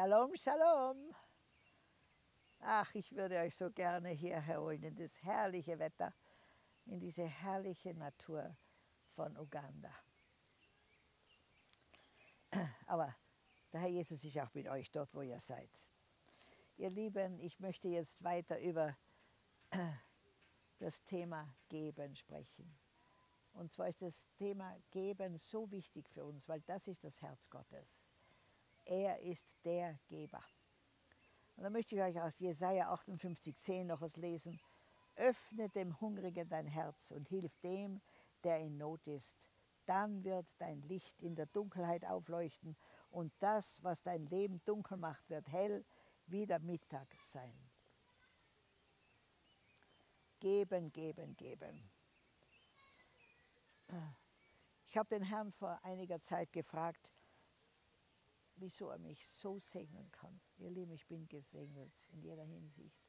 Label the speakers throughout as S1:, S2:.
S1: Shalom, Shalom. Ach, ich würde euch so gerne hierher holen, in das herrliche Wetter, in diese herrliche Natur von Uganda. Aber der Herr Jesus ist auch mit euch dort, wo ihr seid. Ihr Lieben, ich möchte jetzt weiter über das Thema Geben sprechen. Und zwar ist das Thema Geben so wichtig für uns, weil das ist das Herz Gottes. Er ist der Geber. Und dann möchte ich euch aus Jesaja 58,10 noch was lesen. Öffne dem Hungrigen dein Herz und hilf dem, der in Not ist. Dann wird dein Licht in der Dunkelheit aufleuchten und das, was dein Leben dunkel macht, wird hell wie der Mittag sein. Geben, geben, geben. Ich habe den Herrn vor einiger Zeit gefragt, wieso er mich so segnen kann. Ihr Lieben, ich bin gesegnet in jeder Hinsicht.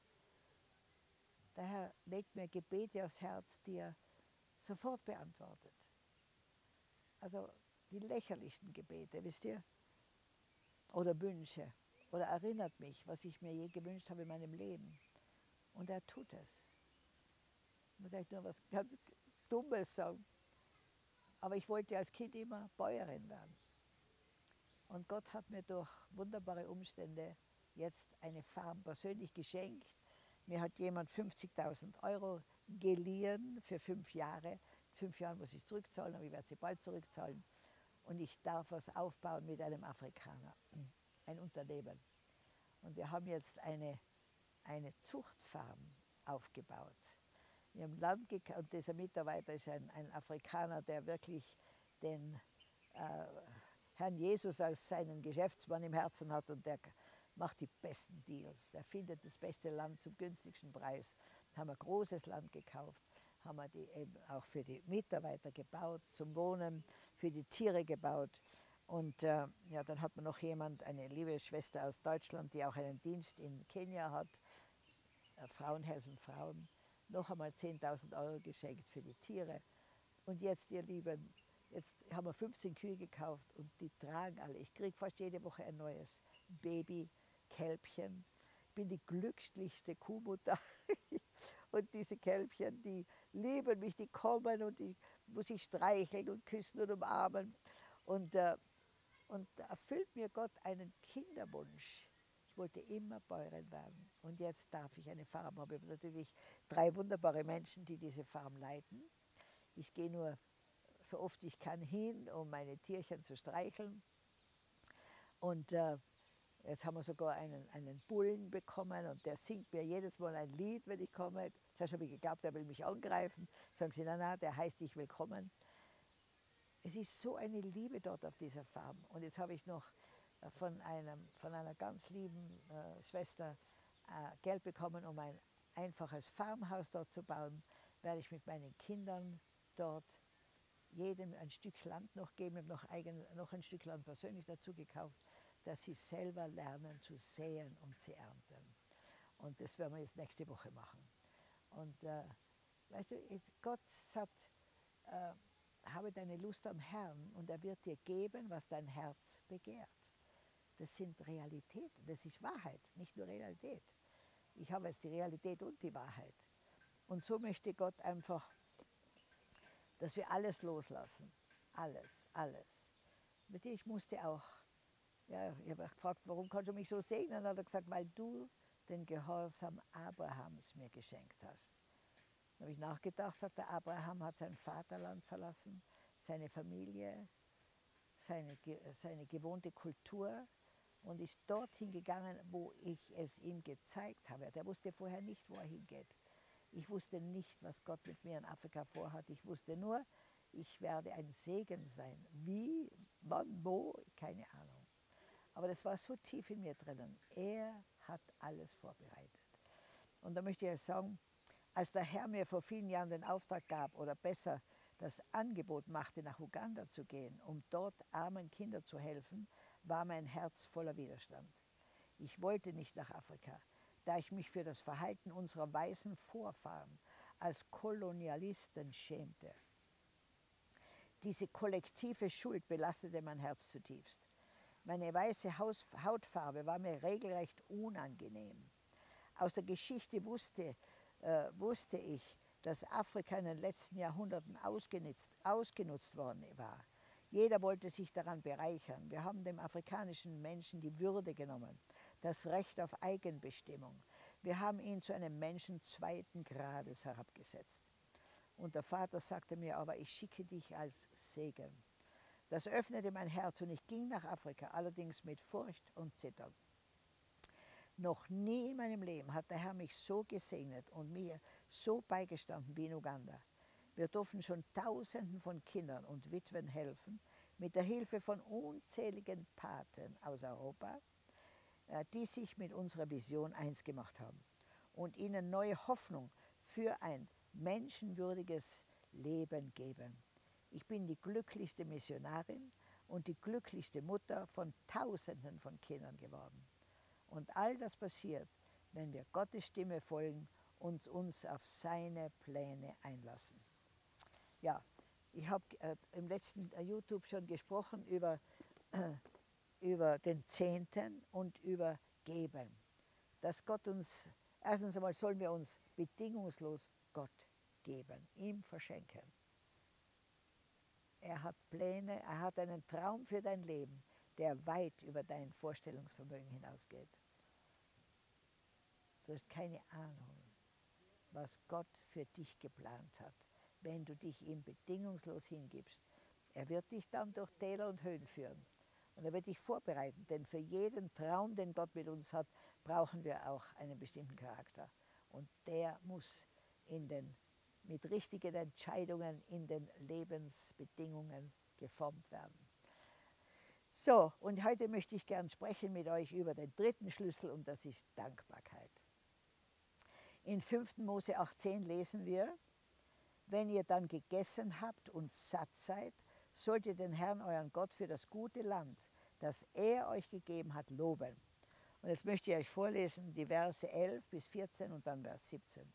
S1: Der Herr legt mir Gebete aufs Herz, die er sofort beantwortet. Also die lächerlichsten Gebete, wisst ihr? Oder Wünsche. Oder erinnert mich, was ich mir je gewünscht habe in meinem Leben. Und er tut es. Ich muss euch nur was ganz Dummes sagen. Aber ich wollte als Kind immer Bäuerin werden. Und Gott hat mir durch wunderbare Umstände jetzt eine Farm persönlich geschenkt. Mir hat jemand 50.000 Euro geliehen für fünf Jahre. Fünf Jahre muss ich zurückzahlen, aber ich werde sie bald zurückzahlen. Und ich darf was aufbauen mit einem Afrikaner, ein Unternehmen. Und wir haben jetzt eine, eine Zuchtfarm aufgebaut. Wir haben Land und dieser Mitarbeiter ist ein, ein Afrikaner, der wirklich den äh, Herrn Jesus als seinen Geschäftsmann im Herzen hat und der macht die besten Deals. Der findet das beste Land zum günstigsten Preis. Haben wir großes Land gekauft, haben wir die eben auch für die Mitarbeiter gebaut, zum Wohnen, für die Tiere gebaut. Und äh, ja, dann hat man noch jemand, eine liebe Schwester aus Deutschland, die auch einen Dienst in Kenia hat. Äh, Frauen helfen Frauen noch einmal 10.000 Euro geschenkt für die Tiere. Und jetzt, ihr Lieben, jetzt haben wir 15 Kühe gekauft und die tragen alle. Ich kriege fast jede Woche ein neues Baby, Kälbchen. Ich bin die glücklichste Kuhmutter. und diese Kälbchen, die lieben mich, die kommen und die muss ich streicheln und küssen und umarmen. Und, äh, und erfüllt mir Gott einen Kinderwunsch. Ich wollte immer Bäuerin werden und jetzt darf ich eine Farm haben. Ich habe natürlich drei wunderbare Menschen, die diese Farm leiten. Ich gehe nur so oft ich kann hin, um meine Tierchen zu streicheln. Und äh, jetzt haben wir sogar einen, einen Bullen bekommen und der singt mir jedes Mal ein Lied, wenn ich komme. Zuerst habe ich geglaubt, er will mich angreifen. Sagen sie, na, na, der heißt ich willkommen. Es ist so eine Liebe dort auf dieser Farm. Und jetzt habe ich noch von, einem, von einer ganz lieben äh, Schwester äh, Geld bekommen, um ein einfaches Farmhaus dort zu bauen, werde ich mit meinen Kindern dort jedem ein Stück Land noch geben, ich noch, eigen, noch ein Stück Land persönlich dazu gekauft, dass sie selber lernen zu säen und zu ernten. Und das werden wir jetzt nächste Woche machen. Und äh, weißt du, Gott sagt, äh, habe deine Lust am Herrn und er wird dir geben, was dein Herz begehrt das sind Realitäten, das ist Wahrheit, nicht nur Realität. Ich habe jetzt die Realität und die Wahrheit. Und so möchte Gott einfach, dass wir alles loslassen. Alles, alles. Ich musste auch, ja, ich habe gefragt, warum kannst du mich so segnen? Dann hat er gesagt, weil du den Gehorsam Abrahams mir geschenkt hast. Dann habe ich nachgedacht, sagt der Abraham hat sein Vaterland verlassen, seine Familie, seine, seine gewohnte Kultur, und ist dorthin gegangen, wo ich es ihm gezeigt habe. Der wusste vorher nicht, wo er hingeht. Ich wusste nicht, was Gott mit mir in Afrika vorhat. Ich wusste nur, ich werde ein Segen sein. Wie, wann, wo, keine Ahnung. Aber das war so tief in mir drinnen. Er hat alles vorbereitet. Und da möchte ich sagen, als der Herr mir vor vielen Jahren den Auftrag gab, oder besser das Angebot machte, nach Uganda zu gehen, um dort armen Kindern zu helfen, war mein Herz voller Widerstand. Ich wollte nicht nach Afrika, da ich mich für das Verhalten unserer weißen Vorfahren als Kolonialisten schämte. Diese kollektive Schuld belastete mein Herz zutiefst. Meine weiße Hautfarbe war mir regelrecht unangenehm. Aus der Geschichte wusste, äh, wusste ich, dass Afrika in den letzten Jahrhunderten ausgenutzt, ausgenutzt worden war. Jeder wollte sich daran bereichern. Wir haben dem afrikanischen Menschen die Würde genommen, das Recht auf Eigenbestimmung. Wir haben ihn zu einem Menschen zweiten Grades herabgesetzt. Und der Vater sagte mir, aber ich schicke dich als Segen. Das öffnete mein Herz und ich ging nach Afrika, allerdings mit Furcht und Zittern. Noch nie in meinem Leben hat der Herr mich so gesegnet und mir so beigestanden wie in Uganda. Wir durften schon Tausenden von Kindern und Witwen helfen, mit der Hilfe von unzähligen Paten aus Europa, die sich mit unserer Vision eins gemacht haben und ihnen neue Hoffnung für ein menschenwürdiges Leben geben. Ich bin die glücklichste Missionarin und die glücklichste Mutter von Tausenden von Kindern geworden. Und all das passiert, wenn wir Gottes Stimme folgen und uns auf seine Pläne einlassen. Ja, ich habe äh, im letzten äh, YouTube schon gesprochen über, äh, über den Zehnten und über Geben. Dass Gott uns, erstens einmal sollen wir uns bedingungslos Gott geben, ihm verschenken. Er hat Pläne, er hat einen Traum für dein Leben, der weit über dein Vorstellungsvermögen hinausgeht. Du hast keine Ahnung, was Gott für dich geplant hat, wenn du dich ihm bedingungslos hingibst. Er wird dich dann durch Täler und Höhen führen. Und er wird dich vorbereiten, denn für jeden Traum, den Gott mit uns hat, brauchen wir auch einen bestimmten Charakter. Und der muss in den mit richtigen Entscheidungen in den Lebensbedingungen geformt werden. So, und heute möchte ich gern sprechen mit euch über den dritten Schlüssel und das ist Dankbarkeit. In 5. Mose 18 lesen wir, wenn ihr dann gegessen habt und satt seid, sollt ihr den Herrn, euren Gott, für das gute Land, das er euch gegeben hat, loben. Und jetzt möchte ich euch vorlesen die Verse 11 bis 14 und dann Vers 17.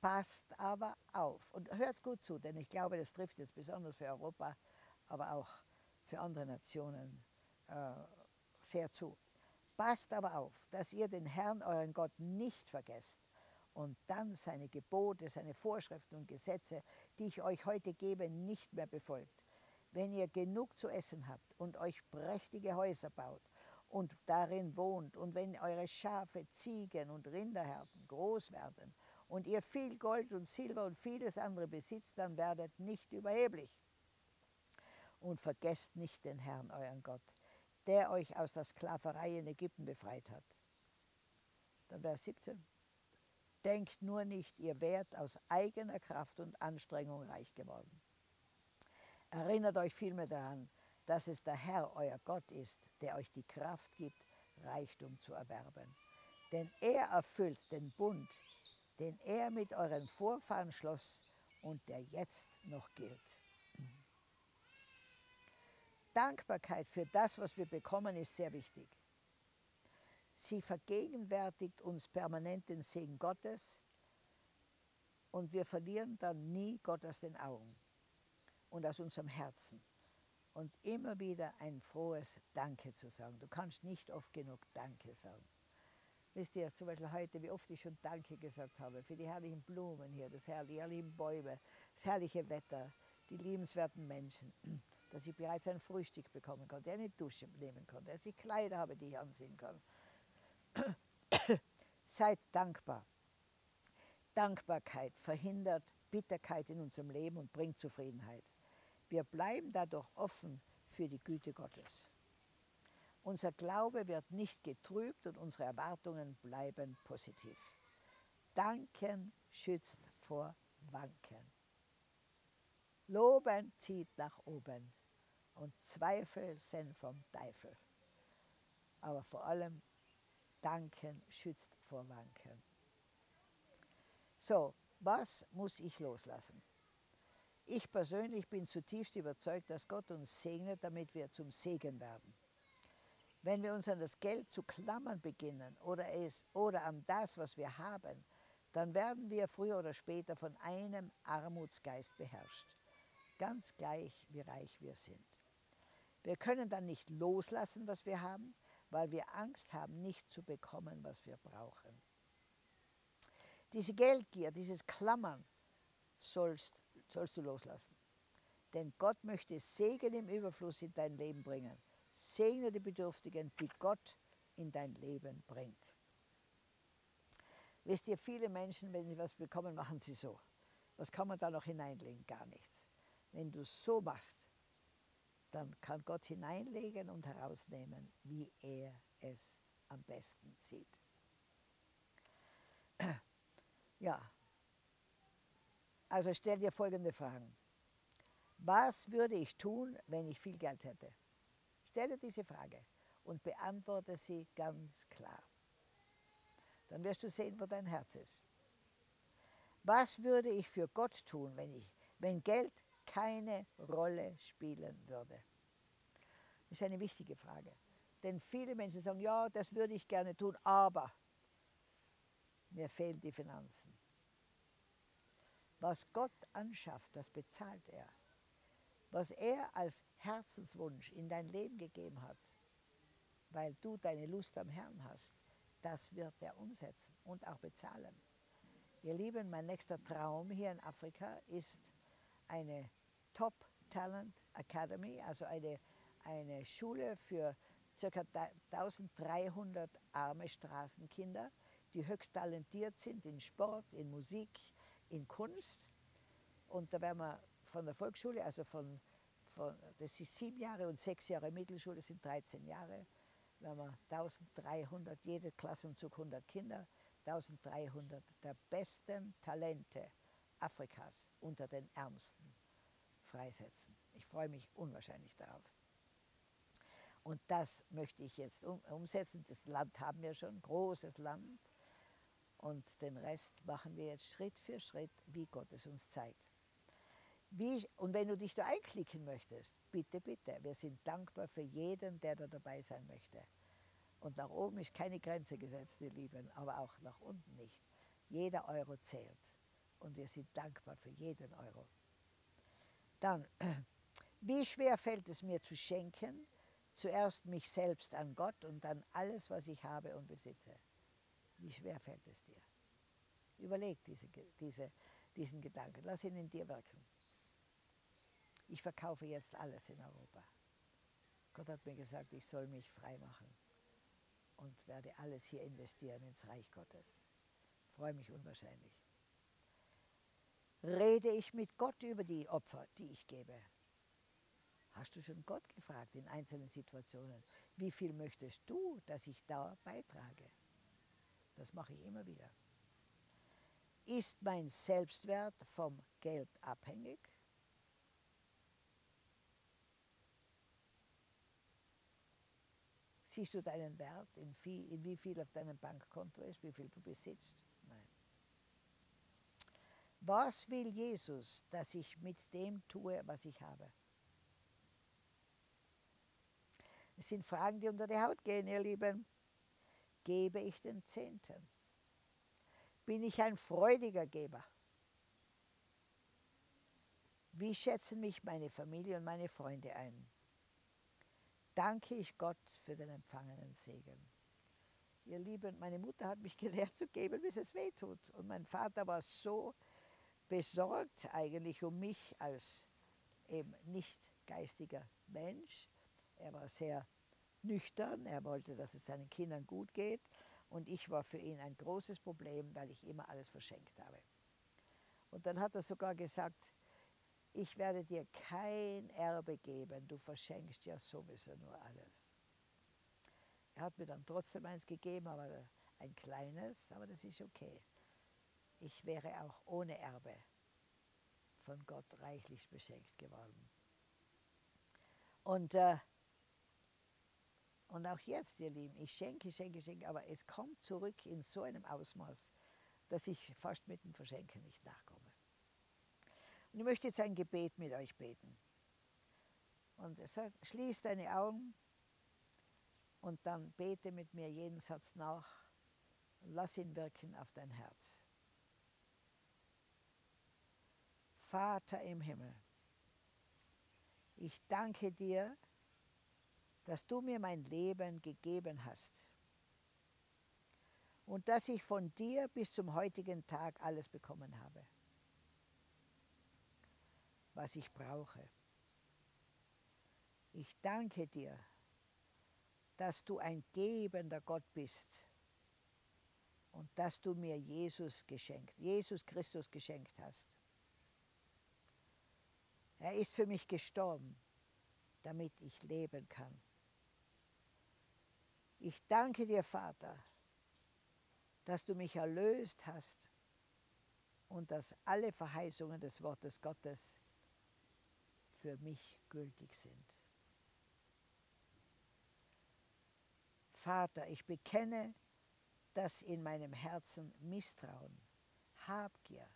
S1: Passt aber auf und hört gut zu, denn ich glaube, das trifft jetzt besonders für Europa, aber auch für andere Nationen äh, sehr zu. Passt aber auf, dass ihr den Herrn, euren Gott, nicht vergesst und dann seine Gebote, seine Vorschriften und Gesetze, die ich euch heute gebe, nicht mehr befolgt. Wenn ihr genug zu essen habt und euch prächtige Häuser baut und darin wohnt und wenn eure Schafe, Ziegen und Rinderherden groß werden und ihr viel Gold und Silber und vieles andere besitzt, dann werdet nicht überheblich. Und vergesst nicht den Herrn, euren Gott, der euch aus der Sklaverei in Ägypten befreit hat. Dann Vers 17. Denkt nur nicht, ihr wärt aus eigener Kraft und Anstrengung reich geworden. Erinnert euch vielmehr daran, dass es der Herr, euer Gott ist, der euch die Kraft gibt, Reichtum zu erwerben. Denn er erfüllt den Bund, den er mit euren Vorfahren schloss und der jetzt noch gilt. Dankbarkeit für das, was wir bekommen, ist sehr wichtig. Sie vergegenwärtigt uns permanent den Segen Gottes und wir verlieren dann nie Gott aus den Augen und aus unserem Herzen. Und immer wieder ein frohes Danke zu sagen. Du kannst nicht oft genug Danke sagen. Wisst ihr, zum Beispiel heute, wie oft ich schon Danke gesagt habe für die herrlichen Blumen hier, das herrliche, die Bäume, das herrliche Wetter, die liebenswerten Menschen, dass ich bereits ein Frühstück bekommen konnte, eine Dusche nehmen konnte, dass ich Kleider habe, die ich ansehen kann. Seid dankbar. Dankbarkeit verhindert Bitterkeit in unserem Leben und bringt Zufriedenheit. Wir bleiben dadurch offen für die Güte Gottes. Unser Glaube wird nicht getrübt und unsere Erwartungen bleiben positiv. Danken schützt vor Wanken. Loben zieht nach oben und Zweifel sind vom Teufel. Aber vor allem Danken schützt vor Wanken. So, was muss ich loslassen? Ich persönlich bin zutiefst überzeugt, dass Gott uns segnet, damit wir zum Segen werden. Wenn wir uns an das Geld zu klammern beginnen oder, es, oder an das, was wir haben, dann werden wir früher oder später von einem Armutsgeist beherrscht, ganz gleich wie reich wir sind. Wir können dann nicht loslassen, was wir haben, weil wir Angst haben, nicht zu bekommen, was wir brauchen. Diese Geldgier, dieses Klammern sollst, sollst du loslassen. Denn Gott möchte Segen im Überfluss in dein Leben bringen. Segne die Bedürftigen, die Gott in dein Leben bringt. Wisst ihr, viele Menschen, wenn sie was bekommen, machen sie so. Was kann man da noch hineinlegen? Gar nichts. Wenn du so machst, dann kann Gott hineinlegen und herausnehmen, wie er es am besten sieht. Ja, also stell dir folgende Fragen. Was würde ich tun, wenn ich viel Geld hätte? Stelle diese Frage und beantworte sie ganz klar. Dann wirst du sehen, wo dein Herz ist. Was würde ich für Gott tun, wenn, ich, wenn Geld keine Rolle spielen würde? Das ist eine wichtige Frage. Denn viele Menschen sagen, ja, das würde ich gerne tun, aber mir fehlen die Finanzen. Was Gott anschafft, das bezahlt er. Was er als Herzenswunsch in dein Leben gegeben hat, weil du deine Lust am Herrn hast, das wird er umsetzen und auch bezahlen. Ihr Lieben, mein nächster Traum hier in Afrika ist eine Top Talent Academy, also eine, eine Schule für ca. 1300 arme Straßenkinder, die höchst talentiert sind in Sport, in Musik, in Kunst. Und da werden wir von der Volksschule, also von, von das ist sieben Jahre und sechs Jahre Mittelschule sind 13 Jahre, werden wir 1300, jede Klassenzug 100 Kinder, 1300 der besten Talente Afrikas unter den Ärmsten freisetzen. Ich freue mich unwahrscheinlich darauf. Und das möchte ich jetzt um, umsetzen. Das Land haben wir schon, großes Land. Und den Rest machen wir jetzt Schritt für Schritt, wie Gott es uns zeigt. Wie, und wenn du dich da einklicken möchtest, bitte, bitte. Wir sind dankbar für jeden, der da dabei sein möchte. Und nach oben ist keine Grenze gesetzt, ihr Lieben, aber auch nach unten nicht. Jeder Euro zählt. Und wir sind dankbar für jeden Euro. Dann, wie schwer fällt es mir zu schenken? Zuerst mich selbst an Gott und dann alles, was ich habe und besitze. Wie schwer fällt es dir? Überleg diese, diese, diesen Gedanken. Lass ihn in dir wirken ich verkaufe jetzt alles in Europa. Gott hat mir gesagt, ich soll mich frei machen und werde alles hier investieren ins Reich Gottes. Freue mich unwahrscheinlich. Rede ich mit Gott über die Opfer, die ich gebe? Hast du schon Gott gefragt in einzelnen Situationen, wie viel möchtest du, dass ich da beitrage? Das mache ich immer wieder. Ist mein Selbstwert vom Geld abhängig? Siehst du deinen Wert, in, viel, in wie viel auf deinem Bankkonto ist, wie viel du besitzt? Nein. Was will Jesus, dass ich mit dem tue, was ich habe? Es sind Fragen, die unter die Haut gehen, ihr Lieben. Gebe ich den Zehnten? Bin ich ein freudiger Geber? Wie schätzen mich meine Familie und meine Freunde ein? danke ich Gott für den empfangenen Segen. Ihr Lieben, meine Mutter hat mich gelehrt zu geben, bis es weh tut. Und mein Vater war so besorgt eigentlich um mich als eben nicht geistiger Mensch. Er war sehr nüchtern, er wollte, dass es seinen Kindern gut geht. Und ich war für ihn ein großes Problem, weil ich immer alles verschenkt habe. Und dann hat er sogar gesagt, ich werde dir kein Erbe geben, du verschenkst ja sowieso nur alles. Er hat mir dann trotzdem eins gegeben, aber ein kleines, aber das ist okay. Ich wäre auch ohne Erbe von Gott reichlich beschenkt geworden. Und, äh, und auch jetzt, ihr Lieben, ich schenke, schenke, schenke, aber es kommt zurück in so einem Ausmaß, dass ich fast mit dem Verschenken nicht nachkomme. Und ich möchte jetzt ein Gebet mit euch beten. Und er sagt, schließ deine Augen und dann bete mit mir jeden Satz nach und lass ihn wirken auf dein Herz. Vater im Himmel, ich danke dir, dass du mir mein Leben gegeben hast und dass ich von dir bis zum heutigen Tag alles bekommen habe, was ich brauche. Ich danke dir, dass du ein gebender Gott bist und dass du mir Jesus geschenkt, Jesus Christus geschenkt hast. Er ist für mich gestorben, damit ich leben kann. Ich danke dir, Vater, dass du mich erlöst hast und dass alle Verheißungen des Wortes Gottes für mich gültig sind. Vater, ich bekenne, dass in meinem Herzen Misstrauen, Habgier,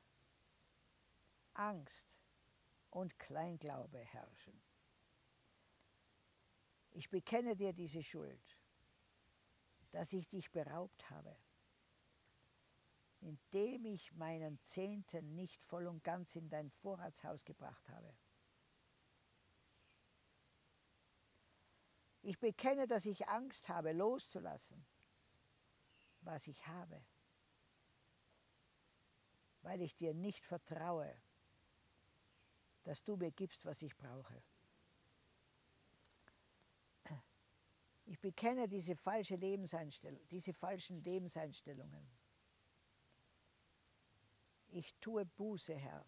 S1: Angst und Kleinglaube herrschen. Ich bekenne dir diese Schuld, dass ich dich beraubt habe, indem ich meinen Zehnten nicht voll und ganz in dein Vorratshaus gebracht habe. Ich bekenne, dass ich Angst habe, loszulassen was ich habe, weil ich dir nicht vertraue, dass du mir gibst, was ich brauche. Ich bekenne diese falsche Lebenseinstellung, diese falschen Lebenseinstellungen. Ich tue Buße, Herr,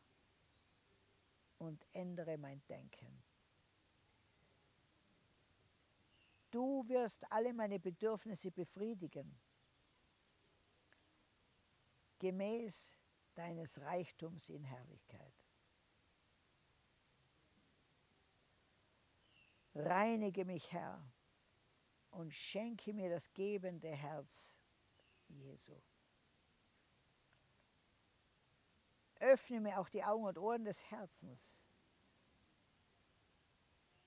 S1: und ändere mein Denken. Du wirst alle meine Bedürfnisse befriedigen gemäß deines Reichtums in Herrlichkeit. Reinige mich, Herr, und schenke mir das gebende Herz Jesu. Öffne mir auch die Augen und Ohren des Herzens,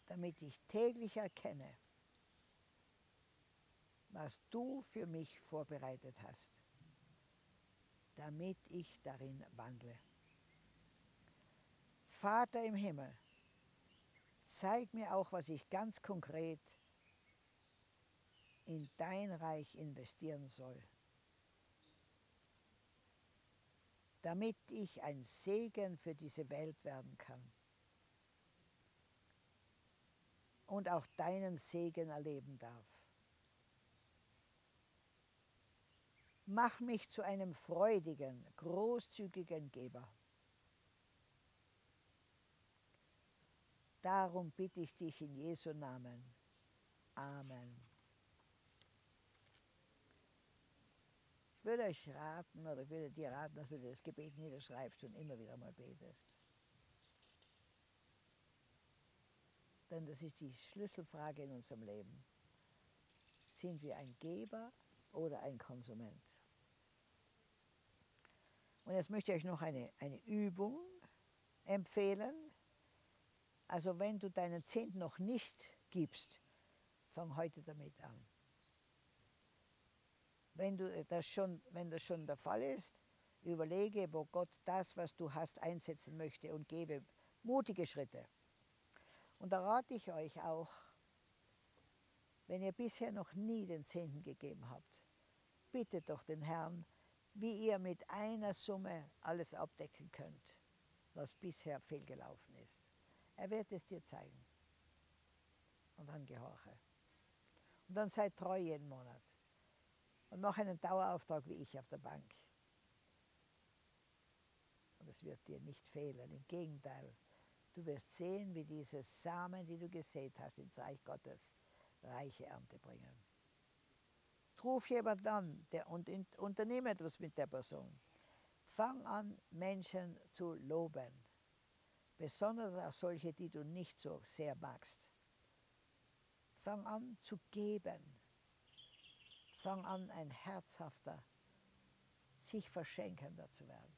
S1: damit ich täglich erkenne, was du für mich vorbereitet hast damit ich darin wandle. Vater im Himmel, zeig mir auch, was ich ganz konkret in dein Reich investieren soll, damit ich ein Segen für diese Welt werden kann und auch deinen Segen erleben darf. Mach mich zu einem freudigen, großzügigen Geber. Darum bitte ich dich in Jesu Namen. Amen. Würde euch raten oder ich würde dir raten, dass du das Gebet niederschreibst und immer wieder mal betest. Denn das ist die Schlüsselfrage in unserem Leben. Sind wir ein Geber oder ein Konsument? Und jetzt möchte ich euch noch eine, eine Übung empfehlen. Also wenn du deinen Zehnten noch nicht gibst, fang heute damit an. Wenn, du das schon, wenn das schon der Fall ist, überlege, wo Gott das, was du hast, einsetzen möchte und gebe mutige Schritte. Und da rate ich euch auch, wenn ihr bisher noch nie den Zehnten gegeben habt, bittet doch den Herrn, wie ihr mit einer Summe alles abdecken könnt, was bisher fehlgelaufen ist. Er wird es dir zeigen. Und dann gehorche. Und dann sei treu jeden Monat. Und mach einen Dauerauftrag wie ich auf der Bank. Und es wird dir nicht fehlen. Im Gegenteil, du wirst sehen, wie diese Samen, die du gesät hast, ins Reich Gottes reiche Ernte bringen. Ruf jemand an der, und unternehme etwas mit der Person. Fang an, Menschen zu loben. Besonders auch solche, die du nicht so sehr magst. Fang an zu geben. Fang an, ein herzhafter, sich verschenkender zu werden.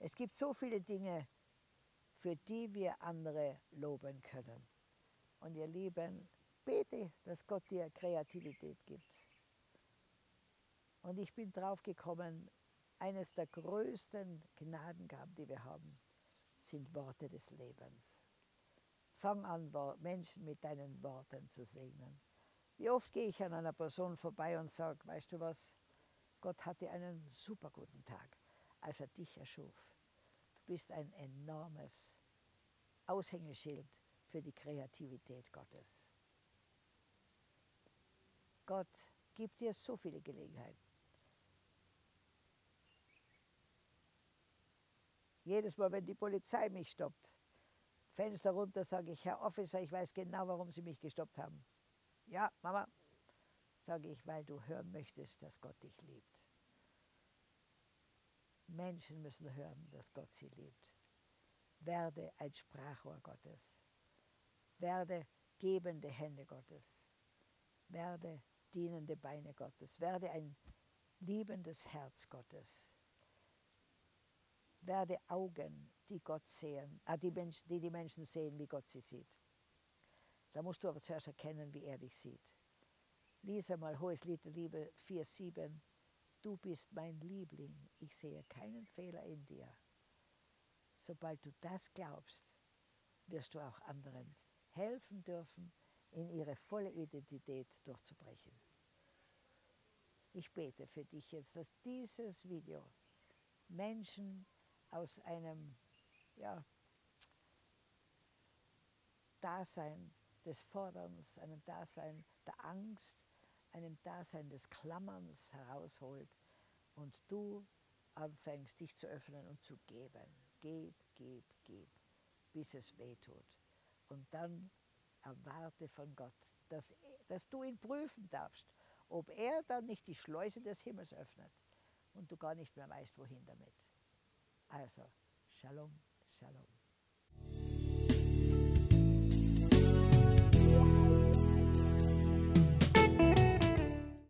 S1: Es gibt so viele Dinge, für die wir andere loben können. Und ihr Lieben, bete, dass Gott dir Kreativität gibt. Und ich bin drauf gekommen, eines der größten Gnadengaben, die wir haben, sind Worte des Lebens. Fang an, Menschen mit deinen Worten zu segnen. Wie oft gehe ich an einer Person vorbei und sage, weißt du was, Gott hatte einen super guten Tag, als er dich erschuf. Du bist ein enormes Aushängeschild für die Kreativität Gottes. Gott gibt dir so viele Gelegenheiten. Jedes Mal, wenn die Polizei mich stoppt, Fenster runter, sage ich, Herr Officer, ich weiß genau, warum Sie mich gestoppt haben. Ja, Mama, sage ich, weil du hören möchtest, dass Gott dich liebt. Menschen müssen hören, dass Gott sie liebt. Werde ein Sprachrohr Gottes. Werde gebende Hände Gottes. Werde dienende Beine Gottes. Werde ein liebendes Herz Gottes. Werde Augen, die Gott sehen, äh, die, Menschen, die die Menschen sehen, wie Gott sie sieht. Da musst du aber zuerst erkennen, wie er dich sieht. Lies einmal Hohes Lied der Liebe 4,7. Du bist mein Liebling, ich sehe keinen Fehler in dir. Sobald du das glaubst, wirst du auch anderen helfen dürfen, in ihre volle Identität durchzubrechen. Ich bete für dich jetzt, dass dieses Video Menschen aus einem ja, Dasein des Forderns, einem Dasein der Angst, einem Dasein des Klammerns herausholt und du anfängst, dich zu öffnen und zu geben. Geb, geb, geb, bis es weh tut. Und dann erwarte von Gott, dass, dass du ihn prüfen darfst, ob er dann nicht die Schleuse des Himmels öffnet und du gar nicht mehr weißt, wohin damit. Also, Shalom, Shalom.